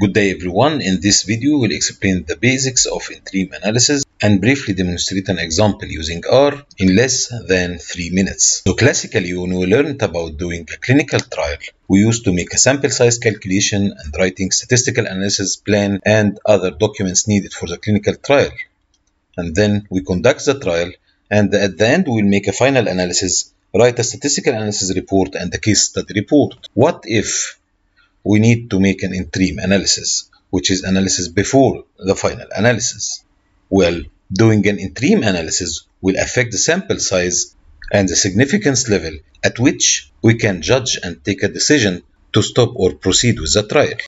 Good day everyone. In this video we'll explain the basics of interim analysis and briefly demonstrate an example using R in less than 3 minutes. So classically when we learned about doing a clinical trial, we used to make a sample size calculation and writing statistical analysis plan and other documents needed for the clinical trial. And then we conduct the trial and at the end we'll make a final analysis, write a statistical analysis report and a case study report. What if we need to make an interim analysis, which is analysis before the final analysis. Well, doing an interim analysis will affect the sample size and the significance level at which we can judge and take a decision to stop or proceed with the trial.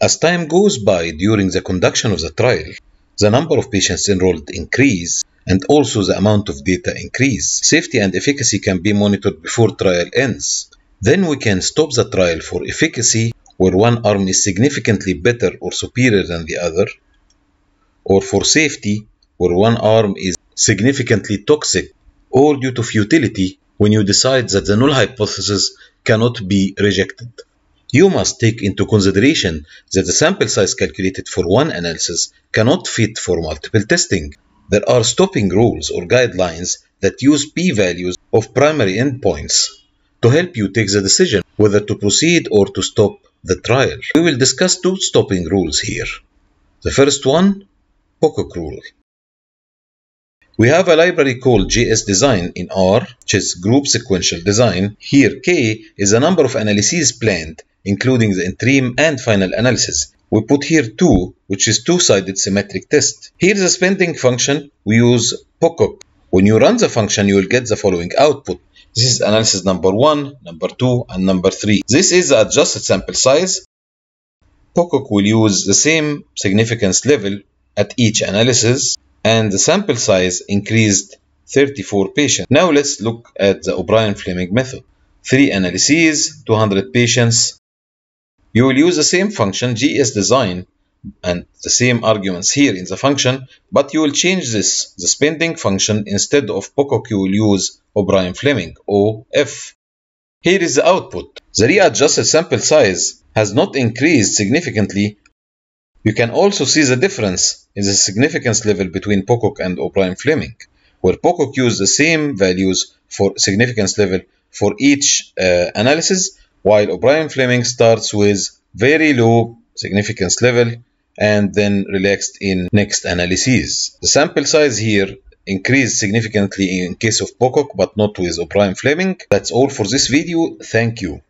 As time goes by during the conduction of the trial, the number of patients enrolled increase and also the amount of data increase. Safety and efficacy can be monitored before trial ends. Then we can stop the trial for efficacy where one arm is significantly better or superior than the other, or for safety where one arm is significantly toxic, or due to futility when you decide that the null hypothesis cannot be rejected. You must take into consideration that the sample size calculated for one analysis cannot fit for multiple testing. There are stopping rules or guidelines that use p-values of primary endpoints to help you take the decision whether to proceed or to stop the trial. We will discuss two stopping rules here. The first one, Pocock rule. We have a library called GS Design in R, which is Group Sequential Design. Here, K is the number of analyses planned, including the interim and final analysis. We put here 2, which is two-sided symmetric test. Here is a spending function. We use Pocock. When you run the function, you will get the following output. This is analysis number 1, number 2, and number 3. This is the adjusted sample size. Pocock will use the same significance level at each analysis, and the sample size increased 34 patients. Now let's look at the O'Brien-Fleming method. 3 analyses, 200 patients. You will use the same function, GS design, and the same arguments here in the function, but you will change this, the spending function, instead of Pocock you will use O'Brien-Fleming, OF. Here is the output. The readjusted sample size has not increased significantly. You can also see the difference in the significance level between Pocock and O'Brien-Fleming, where Pocock used the same values for significance level for each uh, analysis, while O'Brien-Fleming starts with very low significance level and then relaxed in next analyses. The sample size here increased significantly in case of Pocock but not with O'Brien-Fleming. That's all for this video. Thank you.